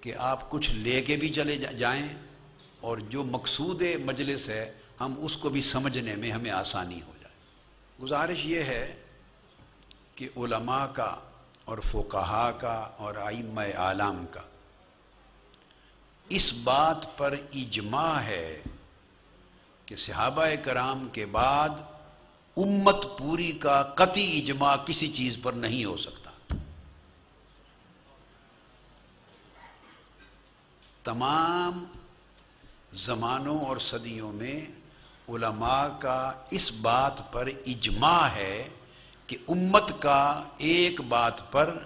کہ آپ کچھ لے کے بھی چلے جائیں اور جو مقصود مجلس ہے ہم اس کو بھی سمجھنے میں ہمیں آسانی ہو جائے۔ گزارش یہ ہے کہ علماء کا اور فقہا کا اور آئمہ عالم کا اس بات پر اجماع ہے کہ صحابہ کرام کے بعد امت پوری کا قطعی اجماع کسی چیز پر نہیں ہو سکتا۔ تمام زمانوں اور صدیوں میں علماء کا اس بات پر اجماع ہے کہ امت کا ایک بات پر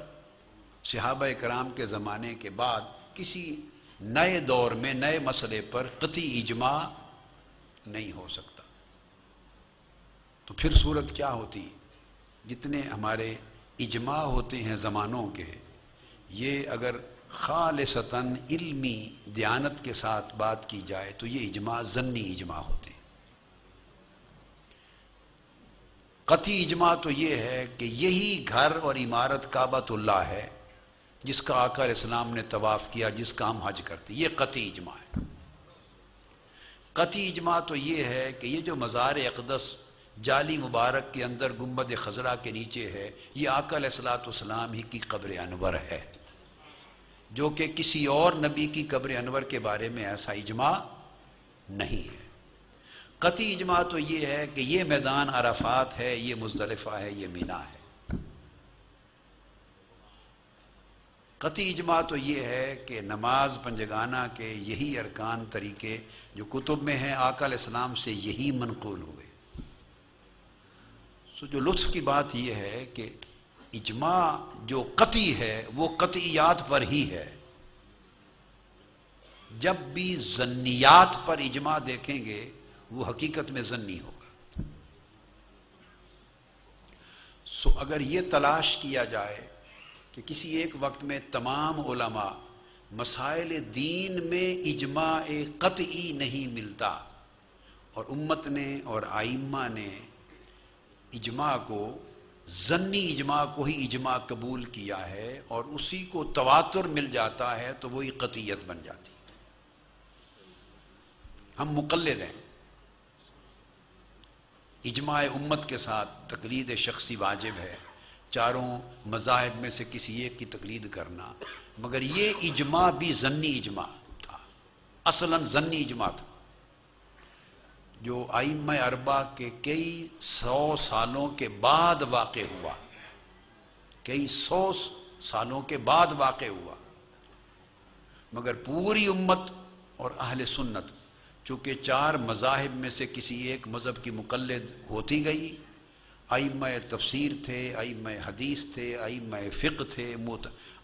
صحابہ کرام کے زمانے کے بعد کسی نئے دور میں، نئے مسئلے پر قطعی اجماع نہیں ہو سکتا۔ تو پھر صورت کیا ہوتی؟ جتنے ہمارے اجماع ہوتے ہیں زمانوں کے، یہ اگر خالصتاً علمی دیانت کے ساتھ بات کی جائے تو یہ اجماع ضنی اجماع ہوتے ہیں قطعی اجماع تو یہ ہے کہ یہی گھر اور عمارت کعبۃ اللہ ہے جس کا آقا علیہ السلام نے طواف کیا، جس کا ہم حج کرتے یہ قطعی اجماع ہے۔ قطعی اجماع تو یہ ہے کہ یہ جو مزار اقدس جالی مبارک کے اندر گنبد خزرہ کے نیچے ہے، یہ آقا علیہ السلاۃ والسلام ہی کی قبر انور ہے۔ جو کہ کسی اور نبی کی قبر انور کے بارے میں ایسا اجماع نہیں ہے۔ قطعی اجماع تو یہ ہے کہ یہ میدان عرفات ہے، یہ مزدلفہ ہے، یہ مینا ہے۔ قطعی اجماع تو یہ ہے کہ نماز پنجگانہ کے یہی ارکان طریقے جو کتب میں ہیں، آقا علیہ السلام سے یہی منقول ہوئے۔ سو جو لطف کی بات یہ ہے کہ اجماع جو قطعی ہے، وہ قطعیات پر ہی ہے۔ جب بھی ضنیات پر اجماع دیکھیں گے، وہ حقیقت میں ضنی ہوگا۔ سو اگر یہ تلاش کیا جائے کہ کسی ایک وقت میں تمام علماء مسائل دین میں اجماع قطعی نہیں ملتا، اور امت نے اور آئمہ نے اجماع کو ضنی اجماع کو ہی اجماع قبول کیا ہے اور اسی کو تواتر مل جاتا ہے تو وہی قطعیت بن جاتی ہم مقلد ہیں۔ اجماع امت کے ساتھ تقلید شخصی واجب ہے۔ چاروں مذاہب میں سے کسی ایک کی تقلید کرنا۔ مگر یہ اجماع بھی ضنی اجماع تھا۔ اصلاً ضنی اجماع تھا۔ جو آئم اربا کے کئی سو سالوں کے بعد واقع ہوا۔ کئی سو سالوں کے بعد واقع ہوا۔ مگر پوری امت اور اہل سنت، چونکہ چار مذاہب میں سے کسی ایک مذہب کی مقلد ہوتی گئی آئم تفسیر تھے آئم حدیث تھے آئم فقہ تھے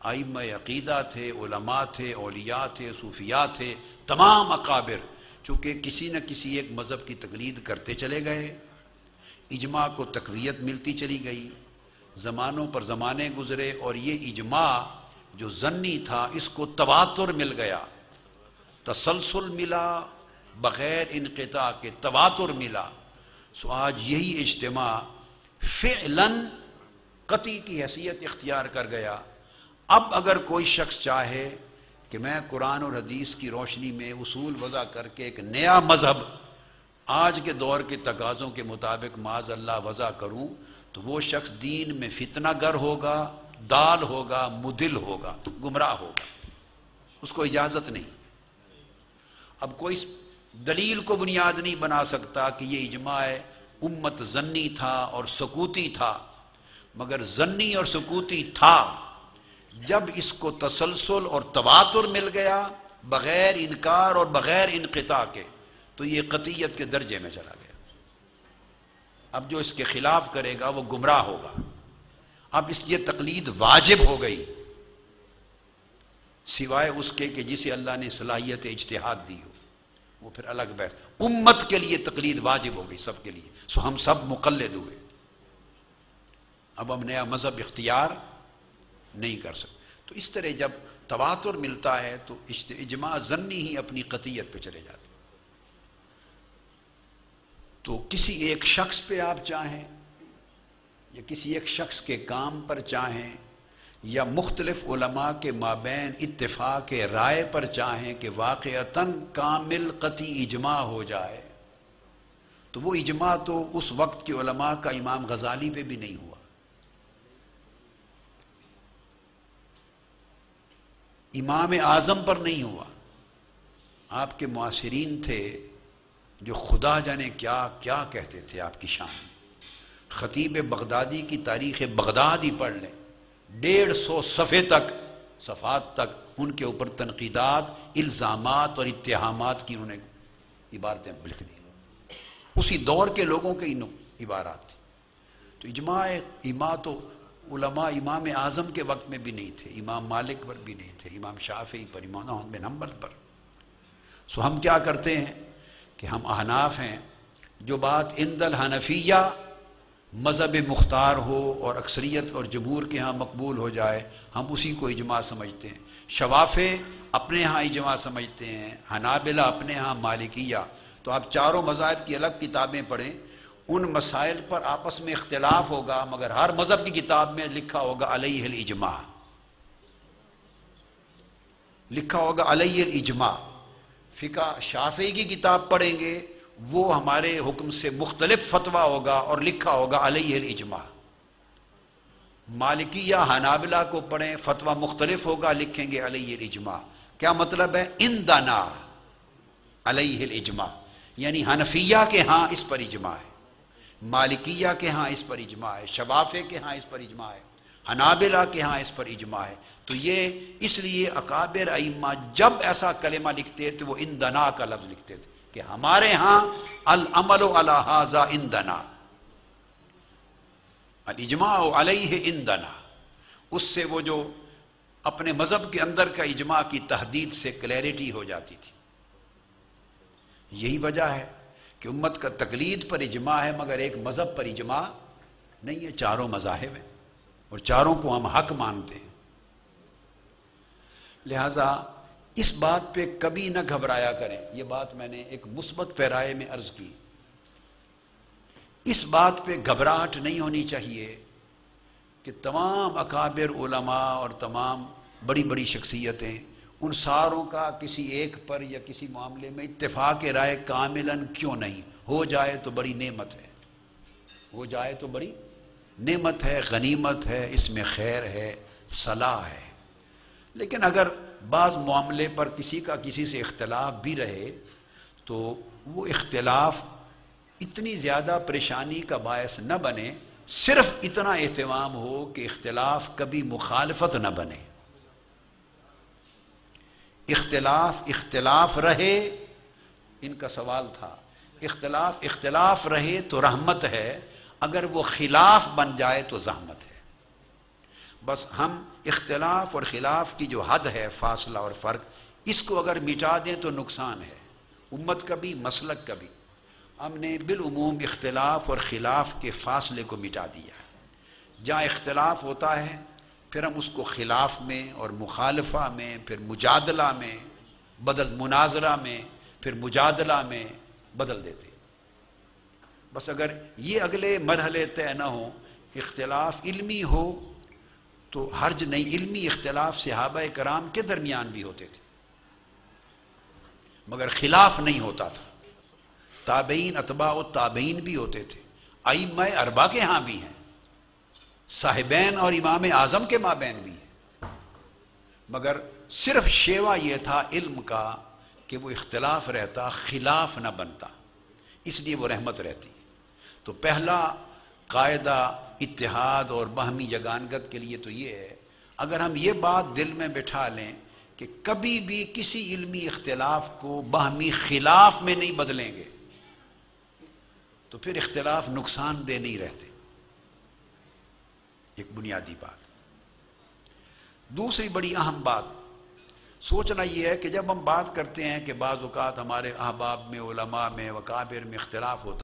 آئم عقیدہ تھے، علماء تھے، اولیاء تھے، صوفیاء تھے، تمام اقابر چونکہ کسی نہ کسی ایک مذہب کی تقلید کرتے چلے گئے، اجماع کو تقویت ملتی چلی گئی، زمانوں پر زمانے گزرے اور یہ اجماع جو ضنی تھا، اس کو تواتر مل گیا۔ تسلسل ملا، بغیر انقطاع کے تواتر ملا۔ سو آج یہی اجتماع فعلاً قطعی کی حیثیت اختیار کر گیا۔ اب اگر کوئی شخص چاہے کہ میں قرآن اور حدیث کی روشنی میں اصول وضع کر کے ایک نیا مذہب آج کے دور کے تقاضوں کے مطابق معاذ اللہ وضع کروں، تو وہ شخص دین میں فتنہ گر ہوگا، دال ہوگا، مدل ہوگا، گمراہ ہوگا۔ اس کو اجازت نہیں۔ اب کوئی دلیل کو بنیاد نہیں بنا سکتا کہ یہ اجماع امت زنی تھا اور سکوتی تھا، مگر زنی اور سکوتی تھا۔ جب اس کو تسلسل اور تواتر مل گیا بغیر انکار اور بغیر انقطاع کے، تو یہ قطیت کے درجے میں چلا گیا۔ اب جو اس کے خلاف کرے گا وہ گمراہ ہوگا۔ اب اس یہ تقلید واجب ہو گئی۔ سوائے اس کے کہ جسے اللہ نے صلاحیت اجتہاد دی ہو، وہ پھر الگ بحث امت کے لیے تقلید واجب ہو گئی سب کے لیے۔ سو ہم سب مقلد ہوئے۔ اب ہم نیا مذہب اختیار نہیں کر سکتے۔ تو اس طرح جب تواتر ملتا ہے تو اجماع ضنی ہی اپنی قطیت پہ چلے جاتے تو کسی ایک شخص پہ آپ چاہیں یا کسی ایک شخص کے کام پر چاہیں یا مختلف علماء کے مابین اتفاق رائے پر چاہیں کہ واقعتاً کامل قطعی اجماع ہو جائے، تو وہ اجماع تو اس وقت کے علماء کا امام غزالی پہ بھی نہیں ہوا امام اعظم پر نہیں ہوا۔ آپ کے معاصرین تھے جو خدا جانے کیا کیا کہتے تھے آپ کی شان۔ خطیب بغدادی کی تاریخ بغداد ہی پڑھ لیں۔ ڈیڑھ سو صفحے تک، صفحات تک ان کے اوپر تنقیدات، الزامات اور اتہامات کی انہوں نے عبارتیں لکھ دی اسی دور کے لوگوں کے عبارات۔ تھی تو اجماع اما تو علماء امام اعظم کے وقت میں بھی نہیں تھے، امام مالک پر بھی نہیں تھے، امام شافعی پر، امام بن حنبل پر۔ سو ہم کیا کرتے ہیں کہ ہم احناف ہیں، جو بات اند الحنفیہ مذہب مختار ہو اور اکثریت اور جمہور کے ہاں مقبول ہو جائے، ہم اسی کو اجماع سمجھتے ہیں۔ شوافے اپنے ہاں اجماع سمجھتے ہیں، حنابلہ اپنے ہاں مالکیہ۔ تو آپ چاروں مذاہب کی الگ کتابیں پڑھیں ان مسائل پر آپس میں اختلاف ہوگا، مگر ہر مذہب کی کتاب میں لکھا ہوگا، علیہ الاجماع۔ لکھا ہوگا، علیہ الاجماع۔ فقہ شافعی کی کتاب پڑھیں گے، وہ ہمارے حکم سے مختلف فتویٰ ہوگا اور لکھا ہوگا، علیہ الاجماع۔ مالکیہ حنابلہ کو پڑھیں، فتویٰ مختلف ہوگا، لکھیں گے، علیہ الاجماع۔ کیا مطلب ہے؟ ان دنا علیہ الاجماع۔ یعنی حنفیہ کے ہاں اس پر اجماع ہے۔ مالکیہ کے ہاں اس پر اجماع ہے شبافے کے ہاں اس پر اجماع ہے، حنابلہ کے ہاں اس پر اجماع ہے۔ تو یہ اس لیے اکابر ائمہ جب ایسا کلمہ لکھتے تھے، وہ اندنا کا لفظ لکھتے تھے کہ ہمارے ہاں العمل الحاظہ اندنا۔ الاجماع علیہ اندنا۔ اس سے وہ جو اپنے مذہب کے اندر کا اجماع کی تحدید سے کلیئرٹی ہو جاتی تھی۔ یہی وجہ ہے۔ کہ امت کا تقلید پر اجماع ہے، مگر ایک مذہب پر اجماع نہیں ہے، چاروں مذاہب ہیں اور چاروں کو ہم حق مانتے ہیں۔ لہذا اس بات پہ کبھی نہ گھبرایا کریں۔ یہ بات میں نے ایک مثبت پیرائے میں عرض کی۔ اس بات پہ گھبراہٹ نہیں ہونی چاہیے کہ تمام اکابر، علماء اور تمام بڑی بڑی شخصیتیں ان ساروں کا کسی ایک پر یا کسی معاملے میں اتفاق رائے کاملاً کیوں نہیں؟ ہو جائے تو بڑی نعمت ہے۔ ہو جائے تو بڑی نعمت ہے، غنیمت ہے، اس میں خیر ہے، صلاح ہے۔ لیکن اگر بعض معاملے پر کسی کا کسی سے اختلاف بھی رہے تو وہ اختلاف اتنی زیادہ پریشانی کا باعث نہ بنے، صرف اتنا اہتمام ہو کہ اختلاف کبھی مخالفت نہ بنے۔ اختلاف اختلاف رہے، ان کا سوال تھا۔ اختلاف اختلاف رہے تو رحمت ہے، اگر وہ خلاف بن جائے تو زحمت ہے۔ بس ہم اختلاف اور خلاف کی جو حد ہے، فاصلہ اور فرق، اس کو اگر مٹا دیں تو نقصان ہے۔ امت کا بھی مسلک کا بھی ہم نے بالعموم اختلاف اور خلاف کے فاصلے کو مٹا دیا۔ ہے جہاں اختلاف ہوتا ہے پھر ہم اس کو خلاف میں اور مخالفہ میں، پھر مجادلہ میں، بدل مناظرہ میں، پھر مجادلہ میں بدل دیتے بس اگر یہ اگلے مرحلے طے نہ ہوں، اختلاف علمی ہو تو حرج نہیں علمی اختلاف صحابہ کرام کے درمیان بھی ہوتے تھے۔ مگر خلاف نہیں ہوتا تھا۔ تابعین، اتباع و تابعین بھی ہوتے تھے۔ ائمہ اربا کے ہاں بھی ہیں۔ صاحبین اور امام اعظم کے مابین بھی ہیں۔ مگر صرف شیوا یہ تھا علم کا کہ وہ اختلاف رہتا، خلاف نہ بنتا، اس لیے وہ رحمت رہتی۔ تو پہلا قاعدہ اتحاد اور باہمی جگانگت کے لیے تو یہ ہے، اگر ہم یہ بات دل میں بٹھا لیں کہ کبھی بھی کسی علمی اختلاف کو باہمی خلاف میں نہیں بدلیں گے، تو پھر اختلاف نقصان دہ نہیں رہتے۔ ایک بنیادی بات۔ دوسری بڑی اہم بات، سوچنا یہ ہے کہ جب ہم بات کرتے ہیں کہ بعض اوقات ہمارے احباب میں، علماء میں وکابر میں اختلاف ہوتا